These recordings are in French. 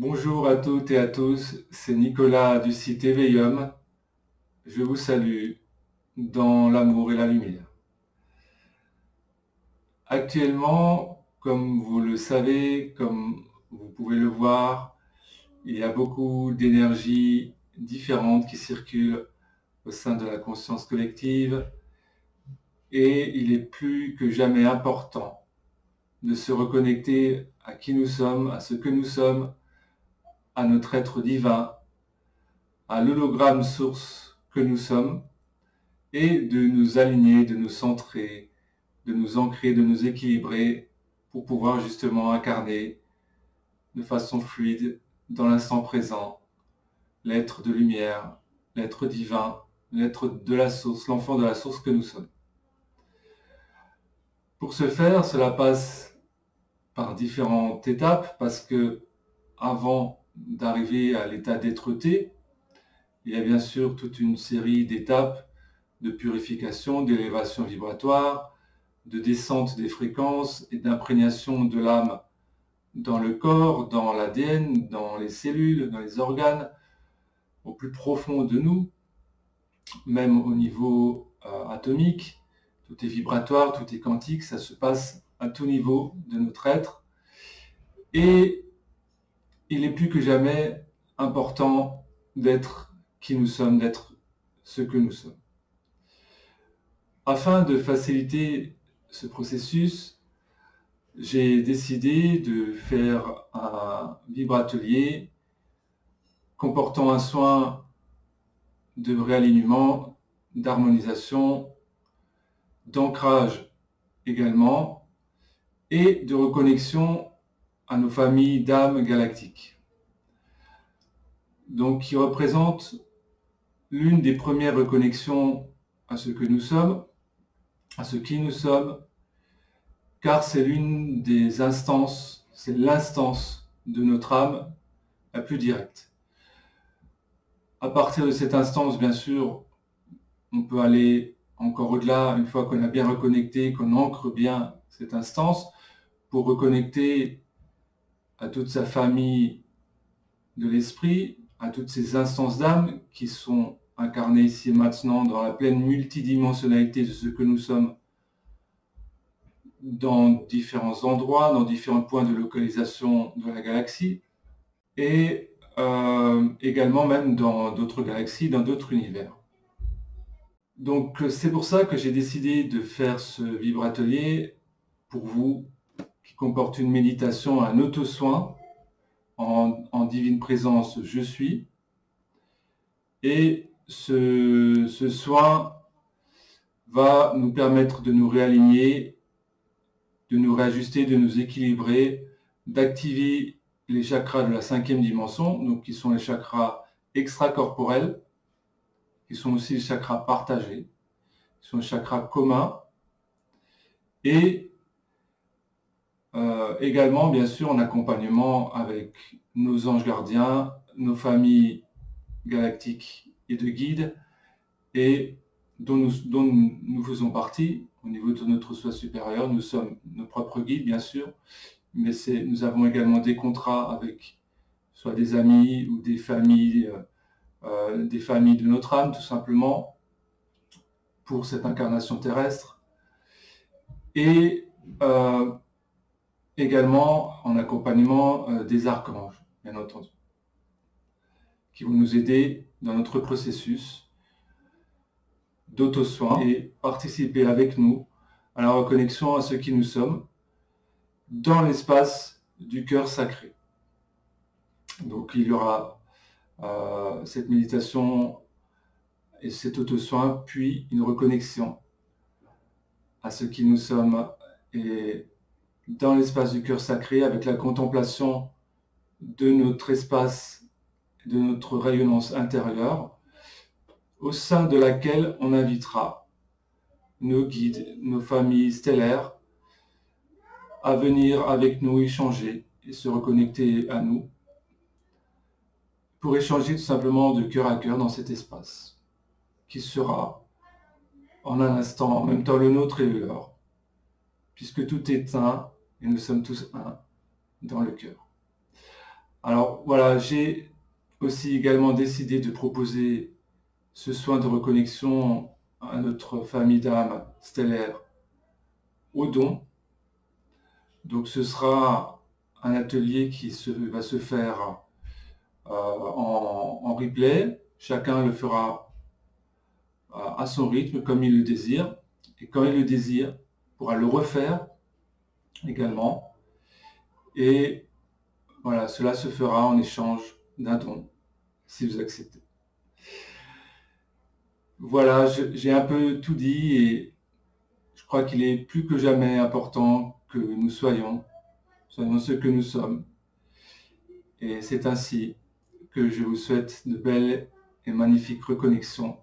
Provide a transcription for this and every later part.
Bonjour à toutes et à tous, c'est Nicolas du site Éveillum. Je vous salue dans l'amour et la lumière. Actuellement, comme vous le savez, comme vous pouvez le voir, il y a beaucoup d'énergies différentes qui circulent au sein de la conscience collective et il est plus que jamais important de se reconnecter à qui nous sommes, à ce que nous sommes, à notre être divin, à l'hologramme source que nous sommes, et de nous aligner, de nous centrer, de nous ancrer, de nous équilibrer pour pouvoir justement incarner de façon fluide dans l'instant présent l'être de lumière, l'être divin, l'être de la source, l'enfant de la source que nous sommes. Pour ce faire, cela passe par différentes étapes parce que avant d'arriver à l'état d'être-té, il y a bien sûr toute une série d'étapes de purification, d'élévation vibratoire, de descente des fréquences et d'imprégnation de l'âme dans le corps, dans l'ADN, dans les cellules, dans les organes, au plus profond de nous, même au niveau euh, atomique. Tout est vibratoire, tout est quantique, ça se passe à tout niveau de notre être. Et il est plus que jamais important d'être qui nous sommes, d'être ce que nous sommes. Afin de faciliter ce processus, j'ai décidé de faire un vibratelier comportant un soin de réalignement, d'harmonisation, d'ancrage également, et de reconnexion à nos familles d'âmes galactiques. Donc qui représente l'une des premières reconnexions à ce que nous sommes, à ce qui nous sommes, car c'est l'une des instances, c'est l'instance de notre âme la plus directe. À partir de cette instance, bien sûr, on peut aller encore au-delà, une fois qu'on a bien reconnecté, qu'on ancre bien cette instance, pour reconnecter à toute sa famille de l'esprit, à toutes ces instances d'âme qui sont incarnées ici et maintenant dans la pleine multidimensionnalité de ce que nous sommes dans différents endroits, dans différents points de localisation de la galaxie, et euh, également même dans d'autres galaxies, dans d'autres univers. Donc c'est pour ça que j'ai décidé de faire ce vibratelier pour vous qui comporte une méditation, un auto-soin en, divine présence je suis. Et ce, soin va nous permettre de nous réaligner, de nous réajuster, de nous équilibrer, d'activer les chakras de la cinquième dimension, donc qui sont les chakras extracorporels, qui sont aussi les chakras partagés, qui sont les chakras communs, et euh, également, bien sûr, en accompagnement avec nos anges gardiens, nos familles galactiques et de guides, et dont nous, faisons partie au niveau de notre soi supérieur. Nous sommes nos propres guides, bien sûr, mais nous avons également des contrats avec soit des amis ou des familles, euh, euh, des familles de notre âme, tout simplement, pour cette incarnation terrestre. Et également en accompagnement euh, des archanges, bien entendu, qui vont nous aider dans notre processus d'auto-soin et participer avec nous à la reconnexion à ce qui nous sommes dans l'espace du cœur sacré. Donc il y aura euh, cette méditation et cet auto-soin, puis une reconnexion à ce qui nous sommes et dans l'espace du cœur sacré avec la contemplation de notre espace, de notre rayonnance intérieure, au sein de laquelle on invitera nos guides, nos familles stellaires à venir avec nous échanger et se reconnecter à nous pour échanger tout simplement de cœur à cœur dans cet espace qui sera en un instant en même temps le nôtre et le leur, puisque tout est un et nous sommes tous un dans le cœur. Alors voilà, j'ai aussi également décidé de proposer ce soin de reconnexion à notre famille d'âme stellaire au don. Donc ce sera un atelier qui va se faire euh, en, replay. Chacun le fera euh, à son rythme, comme il le désire. Et quand il le désire, pourra le refaire également. Et voilà, cela se fera en échange d'un don, si vous acceptez. Voilà, j'ai un peu tout dit et je crois qu'il est plus que jamais important que nous soyons, soyons ce que nous sommes. Et c'est ainsi que je vous souhaite de belles et magnifiques reconnexions,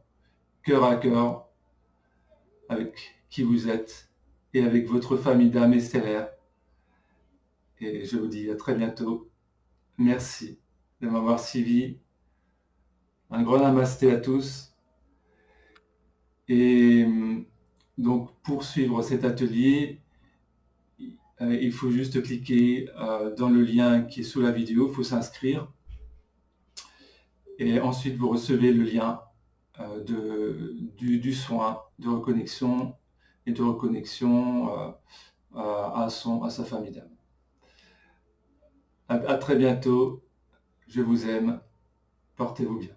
cœur à cœur, avec qui vous êtes et avec votre famille d'âme et stellaire. Et je vous dis à très bientôt. Merci de m'avoir suivi. Un grand namasté à tous. Et donc, pour suivre cet atelier, euh, il faut juste cliquer euh, dans le lien qui est sous la vidéo, il faut s'inscrire. Et ensuite, vous recevez le lien euh, de, du, soin de reconnexion et de reconnexion à, son, à sa famille d'âme. à très bientôt. Je vous aime. Portez-vous bien.